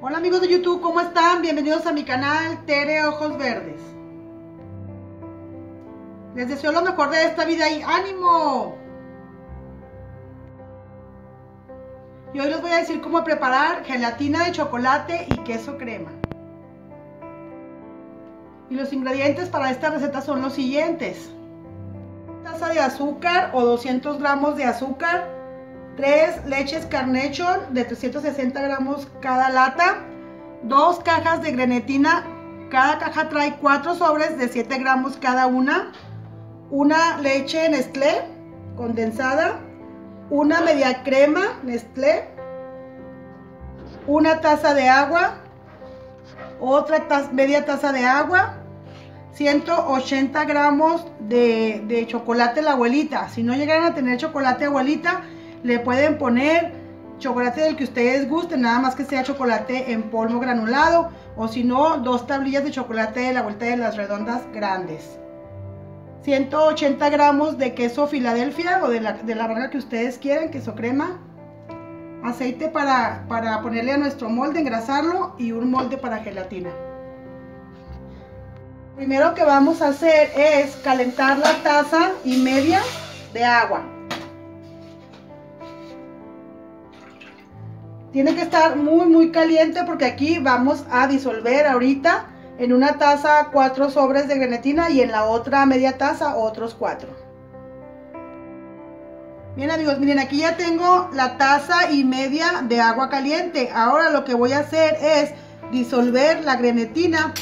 Hola amigos de YouTube, ¿cómo están? Bienvenidos a mi canal Tere Ojos Verdes. Les deseo lo mejor de esta vida y ánimo. Y hoy les voy a decir cómo preparar gelatina de chocolate y queso crema. Y los ingredientes para esta receta son los siguientes. Taza de azúcar o 200 gramos de azúcar, 3 leches Carnation de 360 gramos cada lata, 2 cajas de grenetina, cada caja trae 4 sobres de 7 gramos cada una, una leche Nestlé condensada, una media crema Nestlé, una taza de agua, otra media taza de agua, 180 gramos de, de, chocolate la abuelita. Si no llegan a tener chocolate abuelita, le pueden poner chocolate del que ustedes gusten, nada más que sea chocolate en polvo granulado o si no, dos tablillas de chocolate de la vuelta de las redondas grandes. 180 gramos de queso Filadelfia o de la, de la marca que ustedes quieran, queso crema. Aceite para, para ponerle a nuestro molde, engrasarlo y un molde para gelatina. Primero que vamos a hacer es calentar la taza y media de agua. Tiene que estar muy muy caliente porque aquí vamos a disolver ahorita en una taza cuatro sobres de grenetina y en la otra media taza otros cuatro. Bien amigos, miren aquí ya tengo la taza y media de agua caliente. Ahora lo que voy a hacer es disolver la grenetina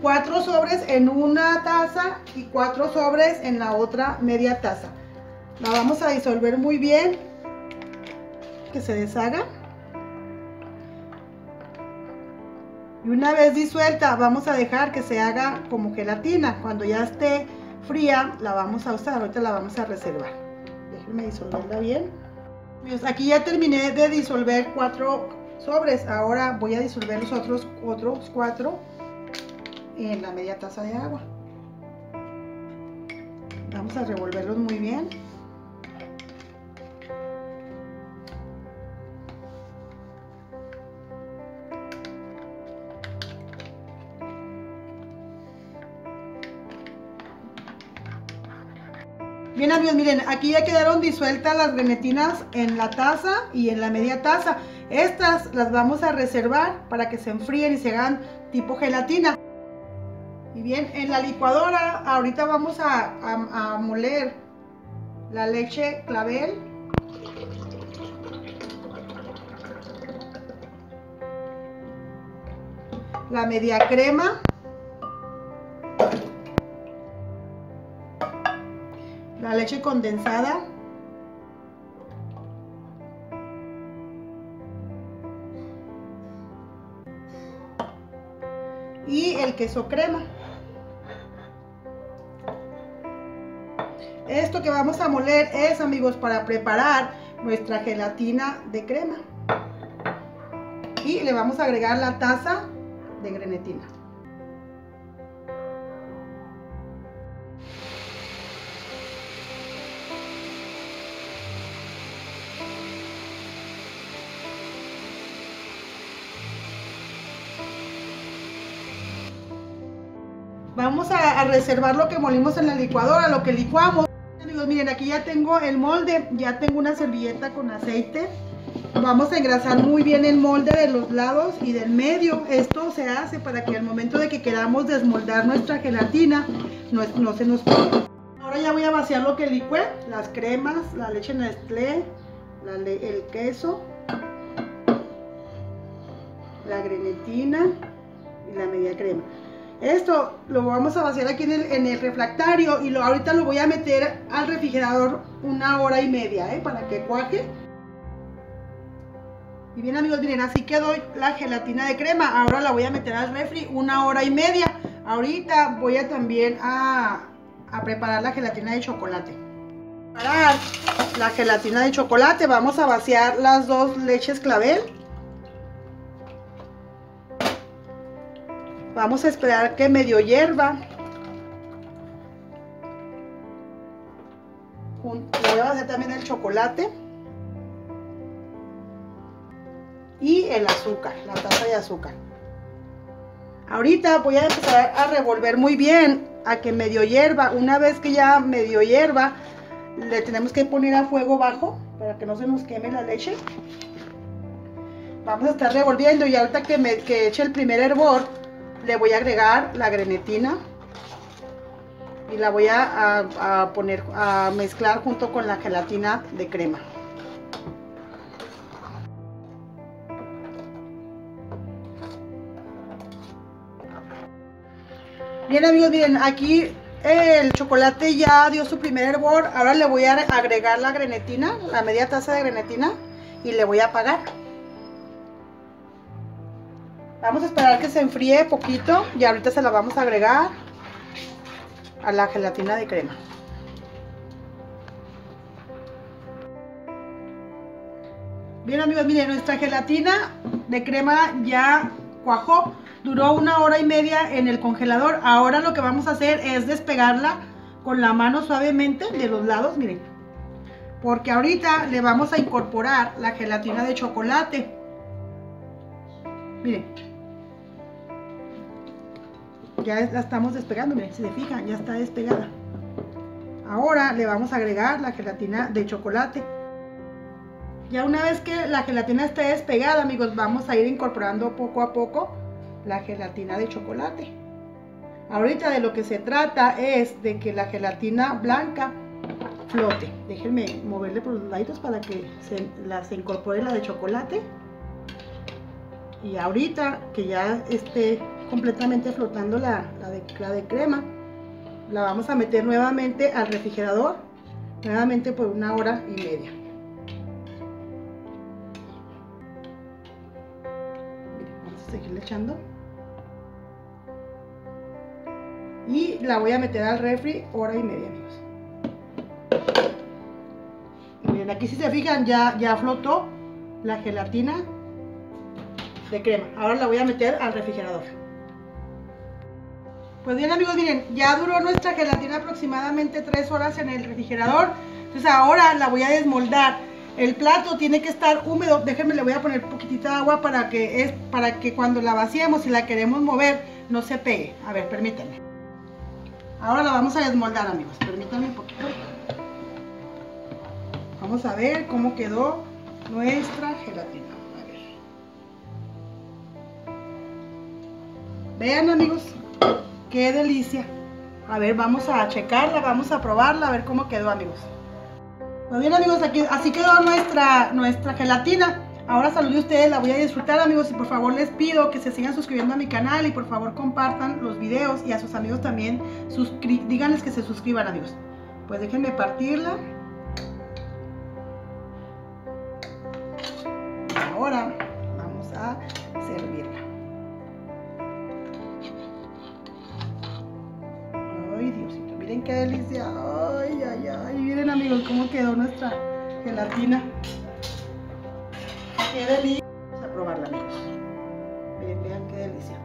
cuatro sobres en una taza y cuatro sobres en la otra media taza. La vamos a disolver muy bien, que se deshaga. Y una vez disuelta, vamos a dejar que se haga como gelatina. Cuando ya esté fría, la vamos a usar. Ahorita la vamos a reservar. Déjenme disolverla bien. Aquí ya terminé de disolver cuatro sobres. Ahora voy a disolver los otros, otros cuatro en la media taza de agua. Vamos a revolverlos muy bien. Bien amigos, miren, aquí ya quedaron disueltas las grenetinas en la taza y en la media taza. Estas las vamos a reservar para que se enfríen y se hagan tipo gelatina. Y bien, en la licuadora ahorita vamos a, a, a moler la leche clavel. La media crema. Leche condensada. Y el queso crema. Esto que vamos a moler es, amigos, para preparar nuestra gelatina de crema. Y le vamos a agregar la taza de grenetina. Vamos a, reservar lo que molimos en la licuadora, lo que licuamos. Amigos, miren, aquí ya tengo el molde, ya tengo una servilleta con aceite. Vamos a engrasar muy bien el molde de los lados y del medio. Esto se hace para que al momento de que queramos desmoldar nuestra gelatina, no, se nos ponga. Ahora ya voy a vaciar lo que licué, las cremas, la leche Nestlé, la, el queso, la grenetina y la media crema. Esto lo vamos a vaciar aquí en el, refractario y lo, ahorita lo voy a meter al refrigerador una hora y media, ¿eh? Para que cuaje. Y bien amigos, miren, así quedó la gelatina de crema. Ahora la voy a meter al refri una hora y media. Ahorita voy a también a, a preparar la gelatina de chocolate. Para la gelatina de chocolate vamos a vaciar las dos leches clavel. Vamos a esperar que medio hierva. Voy a hacer también el chocolate. Y el azúcar, la taza de azúcar. Ahorita voy a empezar a revolver muy bien a que medio hierva. Una vez que ya medio hierva, le tenemos que poner a fuego bajo para que no se nos queme la leche. Vamos a estar revolviendo y ahorita que, me, que eche el primer hervor, le voy a agregar la grenetina y la voy a, poner a mezclar junto con la gelatina de crema. Bien amigos, miren, aquí el chocolate ya dio su primer hervor. Ahora le voy a agregar la grenetina, la media taza de grenetina y le voy a apagar. Vamos a esperar que se enfríe poquito y ahorita se la vamos a agregar a la gelatina de crema. Bien amigos, miren, nuestra gelatina de crema ya cuajó. Duró una hora y media en el congelador. Ahora lo que vamos a hacer es despegarla con la mano suavemente de los lados, miren. Porque ahorita le vamos a incorporar la gelatina de chocolate. Miren ya la estamos despegando, miren, si se fijan, ya está despegada. Ahora le vamos a agregar la gelatina de chocolate. Ya una vez que la gelatina esté despegada, amigos, vamos a ir incorporando poco a poco la gelatina de chocolate. Ahorita de lo que se trata es de que la gelatina blanca flote. Déjenme moverle por los lados para que se, se incorpore la de chocolate. Y ahorita que ya esté completamente flotando la, de, de crema. La vamos a meter nuevamente al refrigerador, nuevamente por una hora y media. vamos a seguirle echando. Y la voy a meter al refri hora y media, amigos. miren, aquí si se fijan ya, ya flotó la gelatina de crema. Ahora la voy a meter al refrigerador. Pues bien amigos, miren, ya duró nuestra gelatina aproximadamente 3 horas en el refrigerador. Entonces ahora la voy a desmoldar. El plato tiene que estar húmedo. Déjenme, le voy a poner poquitita de agua para que, es, para que cuando la vaciemos y la queremos mover, no se pegue. A ver, permítanme. Ahora la vamos a desmoldar, amigos. Permítanme un poquito. Vamos a ver cómo quedó nuestra gelatina. A ver. Vean, amigos. ¡Qué delicia! A ver, vamos a checarla, vamos a probarla, a ver cómo quedó, amigos. Muy bien, amigos, aquí, así quedó nuestra, nuestra gelatina. Ahora salud ustedes, la voy a disfrutar, amigos, y por favor les pido que se sigan suscribiendo a mi canal y por favor compartan los videos y a sus amigos también, díganles que se suscriban, amigos. Pues déjenme partirla. Ahora vamos a servirla. cómo quedó nuestra gelatina. Qué delicia. Vamos a probarla. Miren, vean qué delicia.